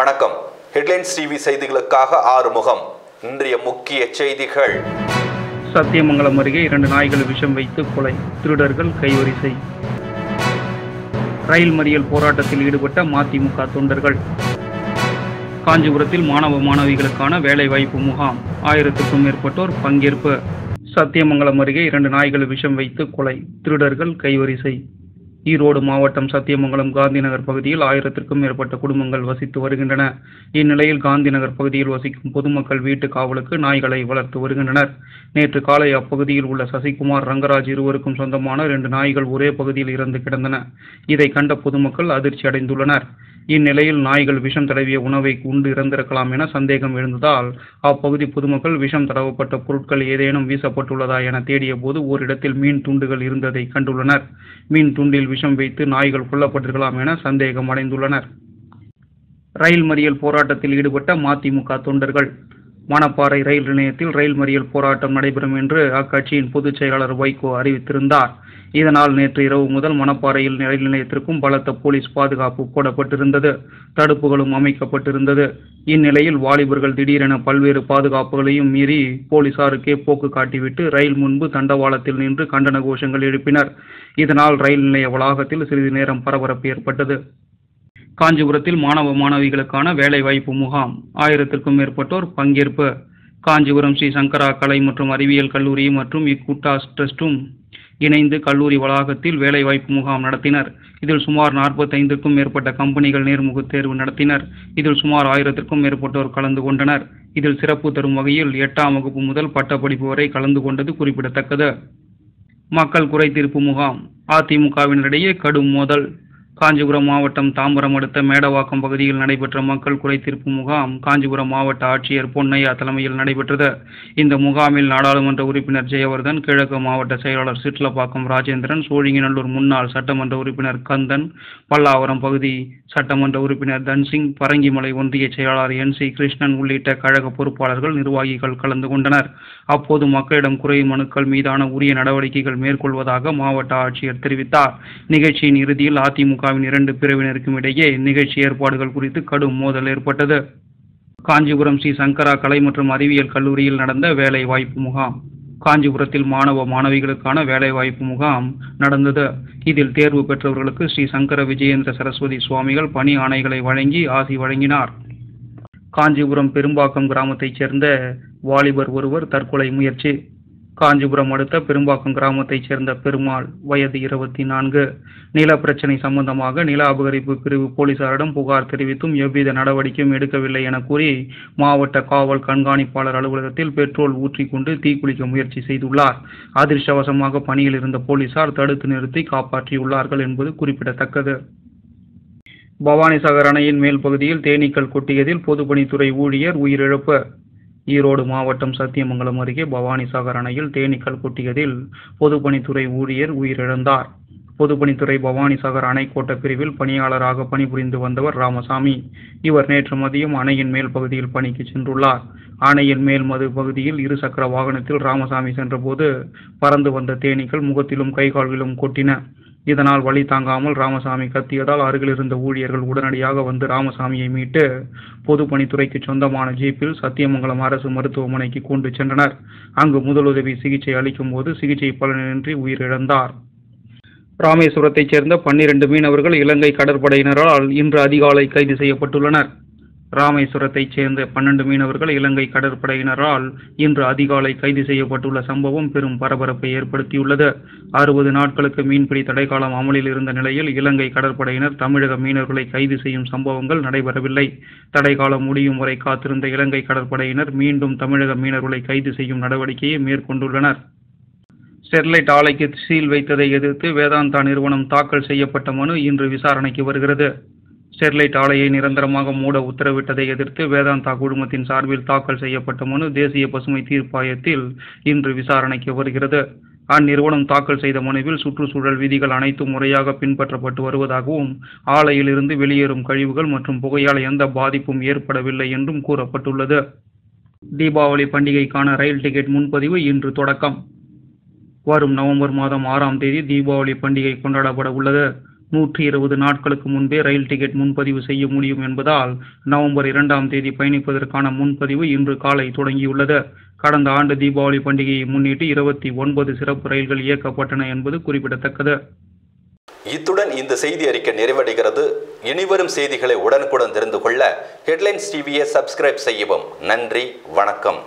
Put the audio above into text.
வணக்கம். Headlines TV செய்திகளுக்காக ஆறுமுகம். இன்றைய முக்கிய செய்திகள். சத்தியமங்கலம் அருகே இரண்டு நாய்கள் விஷம் வைத்து கொலை. திருடர்கள் கைவரிசை. ரயில் மறியல் போராட்டத்தில் ஈடுபட்ட மதிமுக தொண்டர்கள். காஞ்சிபுரத்தில் மாணவ மாணவிகளுக்கான வேலைவாய்ப்பு முகாம். ஆயிரத்துக்கும் மேற்பட்டோர் பங்கேற்பு. சத்தியமங்கலம் அருகே இரண்டு நாய்கள் விஷம் வைத்து கொலை. திருடர்கள் கைவரிசை. ஈரோடு மாவட்டம் சத்தியமங்கலம் காந்திநகர் பகுதியில் ஆயிரத்திற்கும் மேற்பட்ட குடும்பங்கள் வசித்து வருகின்றன. இந்நிலையில் காந்திநகர் பகுதியில் வசிக்கும் பொதுமக்கள் வீட்டு காவலுக்கு நாய்களை வளர்த்து வருகின்றனர். நேற்று காலை அப்பகுதியில் உள்ள சசிகுமார் ரங்கராஜ் இருவருக்கும் சொந்தமான இரண்டு நாய்கள் ஒரே பகுதியில் இறந்து கிடந்தன. இதை கண்ட பொதுமக்கள் அதிர்ச்சி அடைந்துள்ளனர் இந்நிலையில் நாய்கள் விஷம் தடவிய உணவை உண்டு இறந்திருக்கலாம் என சந்தேகம் எழுந்ததால் அப்பகுதி பொதுமக்கள் விஷம் தடவப்பட்ட பொருட்கள் ஏதேனும் வீசப்பட்டுள்ளதா என தேடிய போது ஓரிடத்தில் மீன் துண்டுகள் இருந்ததை கண்டுள்ளனர். மீன் துண்டில் விஷம் வைத்து நாய்கள் கொல்லப்பட்டிருக்கலாம் என சந்தேகம் அடைந்துள்ளனர். ரயில் மறியல் போராட்டத்தில் ஈடுபட்ட மதிமுக தொண்டர்கள் மணப்பாறை ரயில் நிலையத்தில் ரயில் மறியல் போராட்டம் நடைபெறும் என்று அக்கட்சியின் பொதுச் செயலாளர் வைகோ அறிவித்திருந்தார். இதனால் நேற்று இரவு முதல் மணப்பாறையில் ரயில் நிலையத்திற்கும் பலத்த போலீஸ் பாதுகாப்பு போடப்பட்டிருந்தது. தடுப்புகளும் அமைக்கப்பட்டிருந்தது. இந்நிலையில் வாலிபர்கள் திடீரென பல்வேறு பாதுகாப்புகளையும் மீறி போலீசாருக்கே போக்கு காட்டிவிட்டு ரயில் முன்பு தண்டவாளத்தில் நின்று கண்டன கோஷங்கள் எழுப்பினர். இதனால் ரயில் நிலைய வளாகத்தில் சிறிது நேரம் பரபரப்பு ஏற்பட்டது. காஞ்சிபுரத்தில் மாணவ மாணவிகளுக்கான வேலைவாய்ப்பு முகாம். ஆயிரத்திற்கும் மேற்பட்டோர் பங்கேற்பு. காஞ்சிபுரம் ஸ்ரீ சங்கரா கலை மற்றும் அறிவியல் கல்லூரி மற்றும் இக்கூட்டாஸ் ட்ரஸ்டும் இணைந்து கல்லூரி வளாகத்தில் வேலைவாய்ப்பு முகாம் நடத்தினர். இதில் சுமார் நாற்பத்தைந்துக்கும் மேற்பட்ட கம்பெனிகள் நேர்முகத் தேர்வு நடத்தினர். இதில் சுமார் ஆயிரத்திற்கும் மேற்பட்டோர் கலந்து கொண்டனர். இதில் சிறப்பு தரும் வகையில் எட்டாம் வகுப்பு முதல் பட்டப்படிப்பு வரை கலந்து கொண்டது குறிப்பிடத்தக்கது. மக்கள் குறை தீர்ப்பு முகாம். அதிமுகவினரிடையே கடும் மோதல். காஞ்சிபுரம் மாவட்டம் தாம்பரம் அடுத்த மேடவாக்கம் பகுதியில் நடைபெற்ற மக்கள் குறை தீர்ப்பு முகாம் காஞ்சிபுரம் மாவட்ட ஆட்சியர் பொன்னையா தலைமையில் நடைபெற்றது. இந்த முகாமில் நாடாளுமன்ற உறுப்பினர் ஜெயவர்தன் கிழக்கு மாவட்ட செயலாளர் சிட்லப்பாக்கம் ராஜேந்திரன் சோழிங்கநல்லூர் முன்னாள் சட்டமன்ற உறுப்பினர் கந்தன் பல்லாவரம் பகுதி சட்டமன்ற உறுப்பினர் தன்சிங் பரங்கிமலை ஒன்றிய செயலாளர் என் சி கிருஷ்ணன் உள்ளிட்ட கழக பொறுப்பாளர்கள் நிர்வாகிகள் கலந்து கொண்டனர். அப்போது மக்களிடம் குறை மனுக்கள் மீதான உரிய நடவடிக்கைகள் மேற்கொள்வதாக மாவட்ட ஆட்சியர் தெரிவித்தார். நிகழ்ச்சியின் இறுதியில் அதிமுகவின் இரண்டு பிரிவினருக்கும் இடையே நிகழ்ச்சி ஏற்பாடுகள் குறித்து கடும் மோதல் ஏற்பட்டது. காஞ்சிபுரம் ஸ்ரீ சங்கரா கலை மற்றும் அறிவியல் கல்லூரியில் நடந்த வேலை வாய்ப்பு முகாம். காஞ்சிபுரத்தில் மாணவ மாணவிகளுக்கான வேலைவாய்ப்பு முகாம் நடந்தது. இதில் தேர்வு பெற்றவர்களுக்கு ஸ்ரீ சங்கர விஜயேந்திர சரஸ்வதி சுவாமிகள் பணி ஆணைகளை வழங்கி ஆசி வழங்கினார். காஞ்சிபுரம் பெரும்பாக்கம் கிராமத்தைச் சேர்ந்த வாலிபர் ஒருவர் தற்கொலை முயற்சி. காஞ்சிபுரம் அடுத்த பெரும்பாக்கம் கிராமத்தைச் சேர்ந்த பெருமாள் வயது இருபத்தி நான்கு. நில பிரச்சனை சம்பந்தமாக நில அபகரிப்பு பிரிவு போலீசாரிடம் புகார் தெரிவித்தும் எவ்வித நடவடிக்கையும் எடுக்கவில்லை என கூறி மாவட்ட காவல் கண்காணிப்பாளர் அலுவலகத்தில் பெட்ரோல் ஊற்றிக்கொண்டு தீக்குளிக்க முயற்சி செய்துள்ளார். அதிர்ஷ்டவசமாக பணியில் இருந்த போலீசார் தடுத்து நிறுத்தி காப்பாற்றியுள்ளார்கள் என்பது குறிப்பிடத்தக்கது. பவானிசாகர் அணையின் மேல் பகுதியில் தேனீக்கள் கொட்டியதில் பொதுப்பணித்துறை ஊழியர் உயிரிழப்பு. ஈரோடு மாவட்டம் சத்தியமங்கலம் அருகே பவானிசாகர் அணையில் தேனீக்கள் கொட்டியதில் பொதுப்பணித்துறை ஊழியர் உயிரிழந்தார். பொதுப்பணித்துறை பவானிசாகர் அணை கோட்ட பிரிவில் பணியாளராக பணிபுரிந்து வந்தவர் ராமசாமி. இவர் நேற்று மதியம் அணையின் மேல் பகுதியில் பணிக்கு சென்றுள்ளார். அணையின் மேல் மது பகுதியில் இருசக்கர வாகனத்தில் ராமசாமி சென்றபோது பறந்து வந்த தேனீக்கள் முகத்திலும் கைகால்களிலும் கொட்டின. இதனால் வழி தாங்காமல் ராமசாமி கத்தியதால் அருகில் இருந்த ஊழியர்கள் உடனடியாக வந்து ராமசாமியை மீட்டு பொதுப்பணித்துறைக்கு சொந்தமான ஜீப்பில் சத்தியமங்கலம் அரசு மருத்துவமனைக்கு கொண்டு சென்றனர். அங்கு முதலுதவி சிகிச்சை அளிக்கும் போது சிகிச்சை பலனின்றி உயிரிழந்தார். ராமேஸ்வரத்தைச் சேர்ந்த பன்னிரண்டு மீனவர்கள் இலங்கை கடற்படையினரால் இன்று அதிகாலை கைது செய்யப்பட்டுள்ளனர். ராமேஸ்வரத்தைச் சேர்ந்த பன்னெண்டு மீனவர்கள் இலங்கை கடற்படையினரால் இன்று அதிகாலை கைது செய்யப்பட்டுள்ள சம்பவம் பெரும் பரபரப்பை ஏற்படுத்தியுள்ளது. அறுபது நாட்களுக்கு மீன்பிடி தடைக்காலம் அமலில் இருந்த நிலையில் இலங்கை கடற்படையினர் தமிழக மீனவர்களை கைது செய்யும் சம்பவங்கள் நடைபெறவில்லை. தடைக்காலம் முடியும் வரை காத்திருந்த இலங்கை கடற்படையினர் மீண்டும் தமிழக மீனவர்களை கைது செய்யும் நடவடிக்கையை மேற்கொண்டுள்ளனர். ஸ்டெர்லைட் ஆலைக்கு சீல் வைத்ததை எதிர்த்து வேதாந்தா நிறுவனம் தாக்கல் செய்யப்பட்ட மனு இன்று விசாரணைக்கு வருகிறது. ஸ்டெர்லைட் ஆலையை நிரந்தரமாக மூட உத்தரவிட்டதை எதிர்த்து வேதாந்தா குழுமத்தின் சார்பில் தாக்கல் செய்யப்பட்ட மனு தேசிய பசுமை தீர்ப்பாயத்தில் இன்று விசாரணைக்கு வருகிறது. அந்நிறுவனம் தாக்கல் செய்த மனுவில் சுற்றுச்சூழல் விதிகள் அனைத்தும் முறையாக பின்பற்றப்பட்டு வருவதாகவும் ஆலையிலிருந்து வெளியேறும் கழிவுகள் மற்றும் புகையால் எந்த பாதிப்பும் ஏற்படவில்லை என்றும் கூறப்பட்டுள்ளது. தீபாவளி பண்டிகைக்கான ரயில் டிக்கெட் முன்பதிவு இன்று தொடக்கம். வரும் நவம்பர் மாதம் ஆறாம் தேதி தீபாவளி பண்டிகை கொண்டாடப்பட உள்ளது. நூற்றி இருபது நாட்களுக்கு முன்பே ரயில் டிக்கெட் முன்பதிவு செய்ய முடியும் என்பதால் நவம்பர் இரண்டாம் தேதி பயணிப்பதற்கான முன்பதிவு இன்று காலை தொடங்கியுள்ளது. கடந்த ஆண்டு தீபாவளி பண்டிகையை முன்னிட்டு இருபத்தி ஒன்பது சிறப்பு ரயில்கள் இயக்கப்பட்டன என்பது குறிப்பிடத்தக்கது. இத்துடன் இந்த செய்தி அறிக்கை நிறைவடைகிறது. இனிவரும் செய்திகளை உடனுக்குடன் தெரிந்து கொள்ள ஹெட்லைன்ஸ் டிவியை சப்ஸ்கிரைப் செய்யவும். நன்றி வணக்கம்.